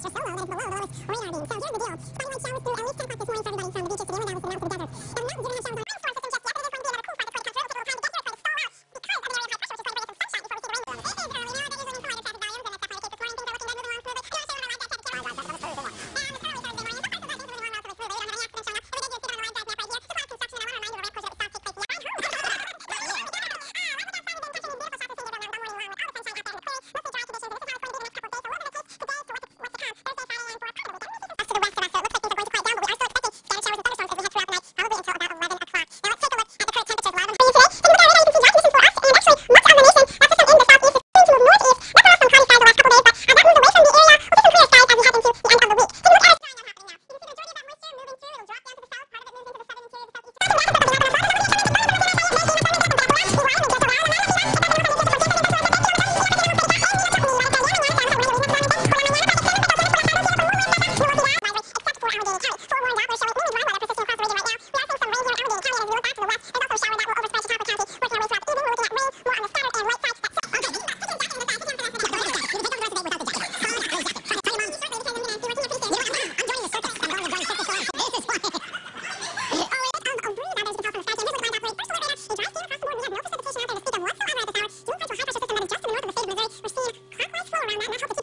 voice so It's staying clockwise flow around that, and I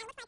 I'm a